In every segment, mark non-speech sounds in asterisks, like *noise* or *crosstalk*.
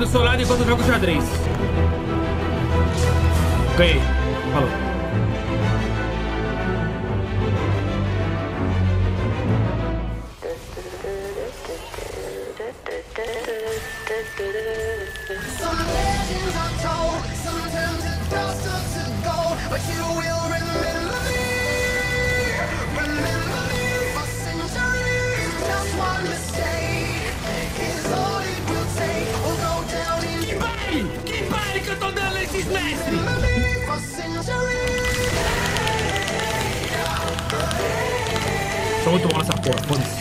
do seu lado enquanto eu jogo xadrez. Ganhei. Falou. Sometimes it to but you will remember tô dando a esses mestres! remember me for centuries. Sou muito bom nessa porra, foda-se.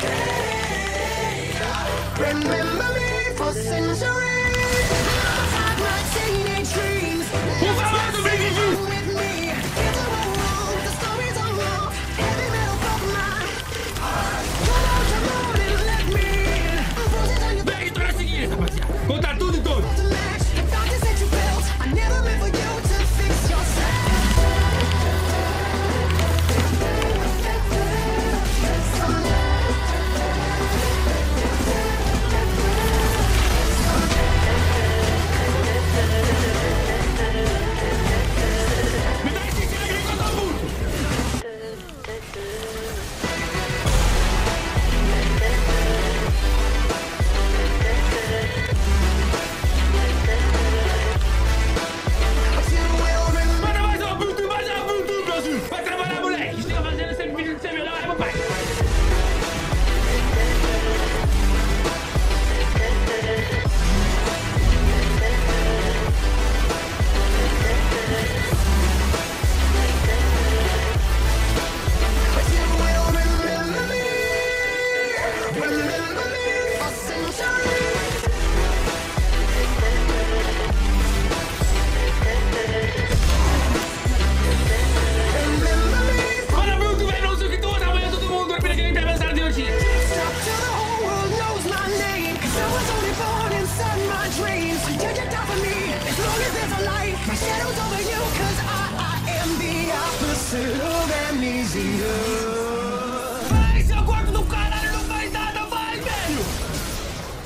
Vai, seu quarto do caralho, não faz nada, vai, velho.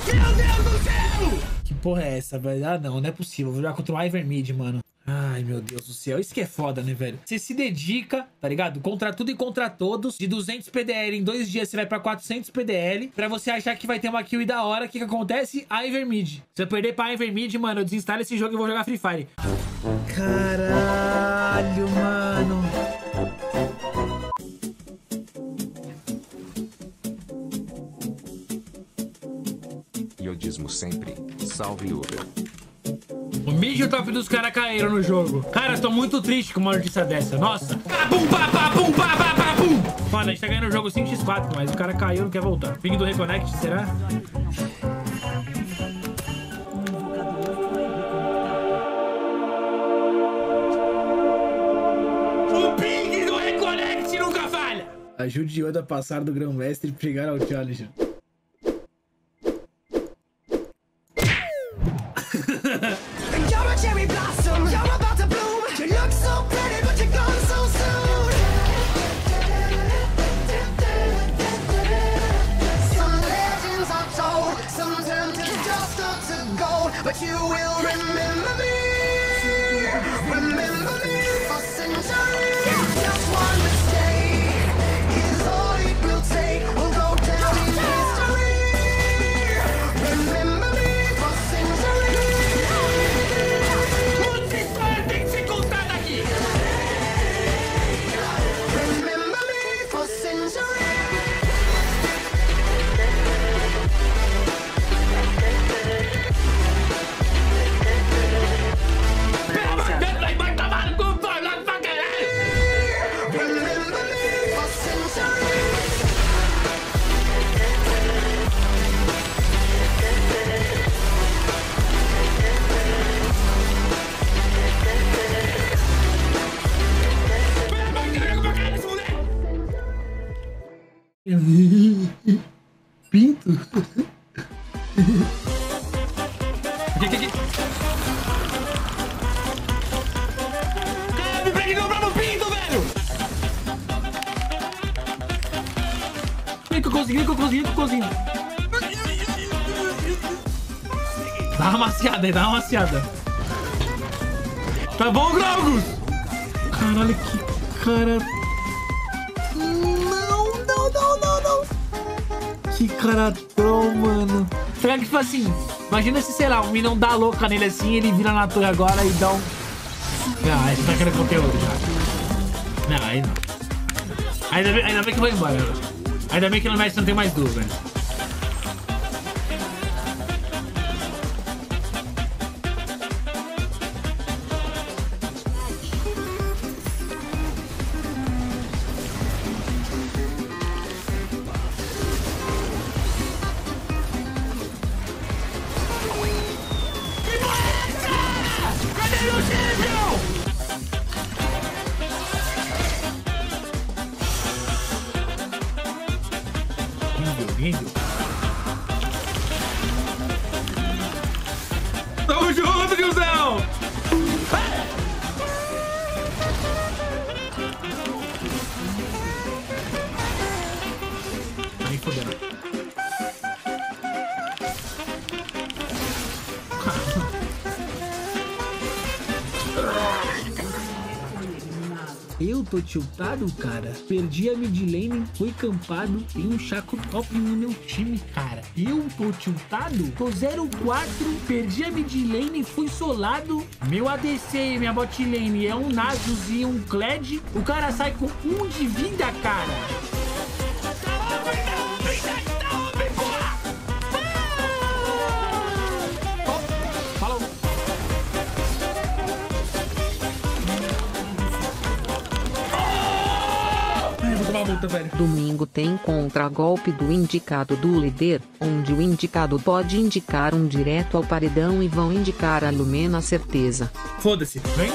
Meu Deus do céu. Que porra é essa, velho? Ah, não, não é possível. Vou jogar contra o Ivermid, mano. Ai, meu Deus do céu. Isso que é foda, né, velho? Você se dedica, tá ligado? Contra tudo e contra todos. De 200 PDL em dois dias, você vai pra 400 PDL. Pra você achar que vai ter uma kill e da hora. O que que acontece? Ivermid. Se eu perder pra Ivermid, mano, eu desinstalo esse jogo e vou jogar Free Fire. Caralho, mano. Salve Uber. O mid e o top dos caras caíram no jogo. Cara, eu tô muito triste com uma notícia dessa. Nossa. Pá, pá, pá, pum. Mano, a gente tá ganhando o jogo 5x4, mas o cara caiu e não quer voltar. Ping do Reconnect, será? O ping do Reconnect nunca falha. Ajude Yoda a passar do grão-mestre e pegar ao Challenge. Vem que eu consegui, que eu consegui, que eu consegui. Dá uma maciada aí, dá uma maciada. Tá bom, Grogus? Caralho, que cara... Não, não, não, não, não. Que cara troll, mano. Será que, tipo assim, imagina se, sei lá, um minão dá louca nele assim, ele vira na torre agora e dá um... Não, aí você tá querendo conteúdo já. Não, aí não. Ainda bem, ainda bem que eu vou embora. Ainda bem que no Messi não tem mais dúvida. Rígido, fodendo. Eu tô tiltado, cara. Perdi a mid lane, fui campado. Tem um Chaco top no meu time, cara. Eu tô tiltado? Tô 0-4, perdi a mid lane, fui solado. Meu ADC minha bot lane é um Nasus e um Kled. O cara sai com um de vida, cara. Multa, velho. Domingo tem contragolpe do indicado do líder, onde o indicado pode indicar um direto ao paredão e vão indicar a Lumena certeza. Foda-se. Vem.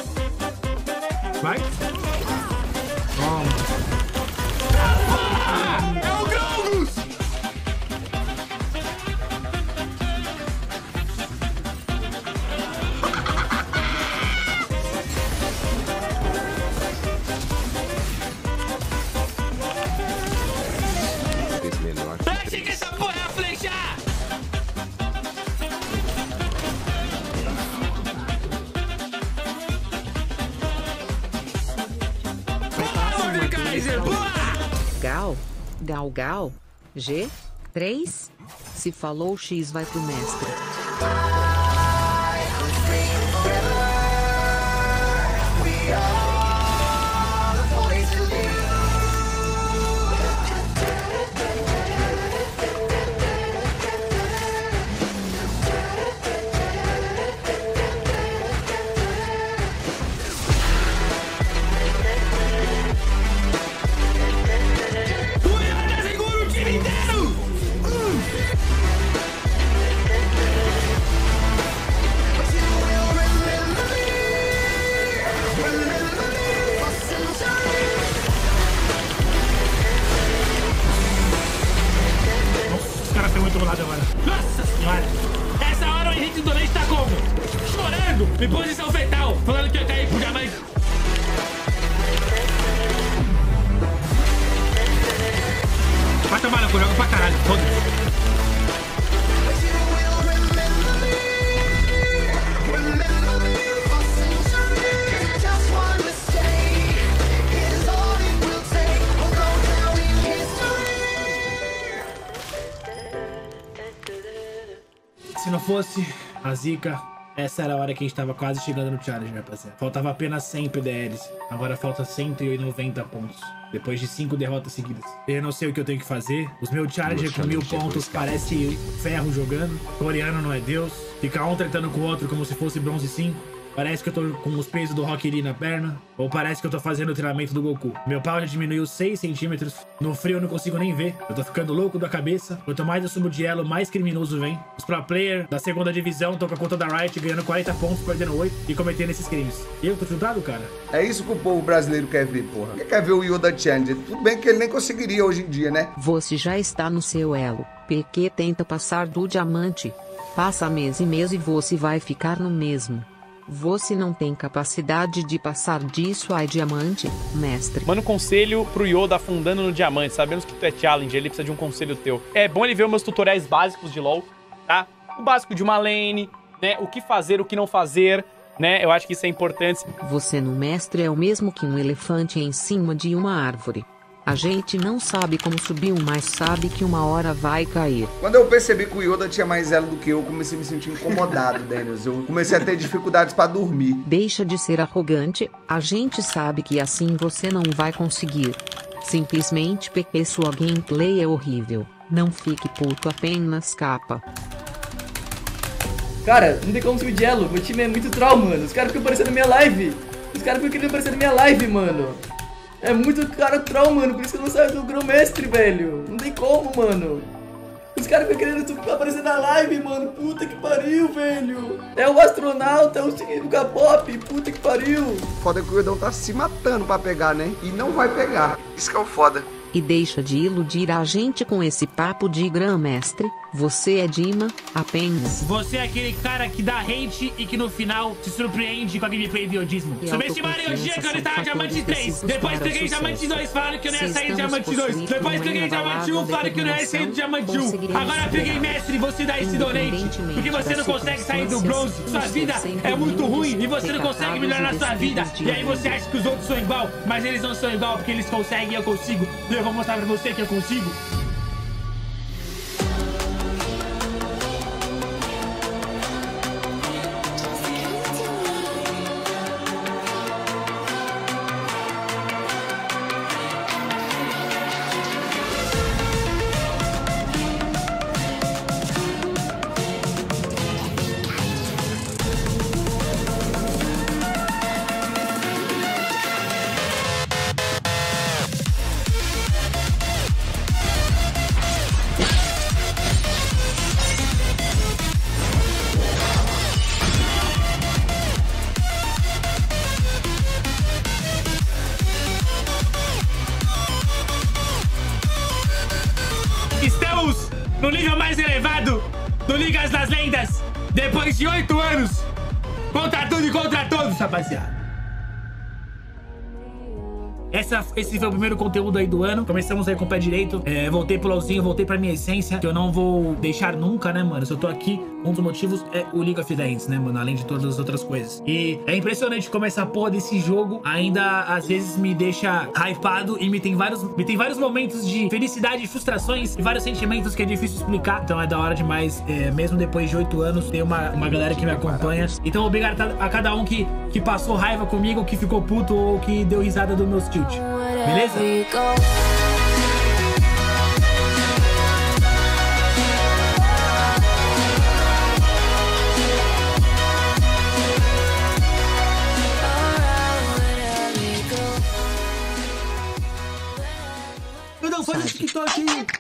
Vai. Gal Gal, G, 3. Se falou X vai pro mestre. We'll go down in history. Se não fosse a zica, essa era a hora que a gente tava quase chegando no challenge, rapaziada. Faltava apenas 100 PDLs. Agora falta 190 pontos. Depois de 5 derrotas seguidas. Eu não sei o que eu tenho que fazer. Os meus challenger com mil é pontos parece ferro jogando. Coreano não é Deus. Fica um tretando com o outro como se fosse bronze 5. Parece que eu tô com os pesos do Rock Lee na perna. Ou parece que eu tô fazendo o treinamento do Goku. Meu pau já diminuiu 6 centímetros. No frio eu não consigo nem ver. Eu tô ficando louco da cabeça. Quanto mais eu subo de elo, mais criminoso vem. Os pro player da segunda divisão estão com a conta da Riot ganhando 40 pontos, perdendo 8 e cometendo esses crimes. Eu tô chutado, cara? É isso que o povo brasileiro quer ver, porra. Quem quer ver o Yoda Challenger? Tudo bem que ele nem conseguiria hoje em dia, né? Você já está no seu elo. PQ tenta passar do diamante. Passa mês e mês e você vai ficar no mesmo. Você não tem capacidade de passar disso a diamante, mestre. Manda um conselho pro Yoda afundando no diamante. Sabemos que tu é challenge, ele precisa de um conselho teu. É bom ele ver os meus tutoriais básicos de LoL, tá? O básico de uma lane, né? O que fazer, o que não fazer, né? Eu acho que isso é importante. Você no mestre é o mesmo que um elefante em cima de uma árvore. A gente não sabe como subiu, mas sabe que uma hora vai cair. Quando eu percebi que o Yoda tinha mais elo do que eu, eu comecei a me sentir incomodado, *laughs* Daniels. Eu comecei a ter dificuldades pra dormir. Deixa de ser arrogante, a gente sabe que assim você não vai conseguir. Simplesmente porque sua gameplay é horrível. Não fique puto apenas capa. Cara, não tem como subir de elo. Meu time é muito troll, mano. Os caras ficam aparecendo na minha live. Os caras ficam querendo aparecer na minha live, mano. É muito cara troll, mano. Por isso que eu não saio do grão-mestre, velho. Não tem como, mano. Os caras ficam querendo aparecer na live, mano. Puta que pariu, velho. É o astronauta, é o K-pop. Puta que pariu. Foda que o Yodão tá se matando pra pegar, né? E não vai pegar. Isso que é o foda. E deixa de iludir a gente com esse papo de grã-mestre. Você é Dima, apenas. Você é aquele cara que dá hate e que no final se surpreende com a gameplay de iodismo. E Subestimaram o dia que eu estava diamante fatores 3. decisivos Depois peguei diamante sucesso. 2, falaram que eu não ia sair diamante 2. possuindo Depois peguei diamante 1, inabalável falaram que eu não ia sair diamante 1. conseguiremos Agora peguei mestre e você dá esse donate. Porque você não consegue sair do bronze. Sua vida é muito ruim e você não consegue melhorar na sua vida. E aí você acha que os outros são igual, mas eles não são igual porque eles conseguem e eu consigo. E eu vou mostrar pra você que eu consigo. 18 anos. Contra tudo e contra todos, rapaziada. Essa, esse foi o primeiro conteúdo aí do ano. Começamos aí com o pé direito. É, voltei pro Lauzinho, voltei pra minha essência, que eu não vou deixar nunca, né, mano? Se eu tô aqui um dos motivos é o League of Legends, né, mano? Além de todas as outras coisas. E é impressionante como essa porra desse jogo ainda às vezes me deixa hypado e me tem vários, me tem vários momentos de felicidade, frustrações e vários sentimentos que é difícil explicar. Então é da hora demais, é, mesmo depois de oito anos, ter uma, uma galera que me acompanha. Então obrigado a cada um que, que passou raiva comigo, que ficou puto ou que deu risada do meus tilt. Beleza? 13.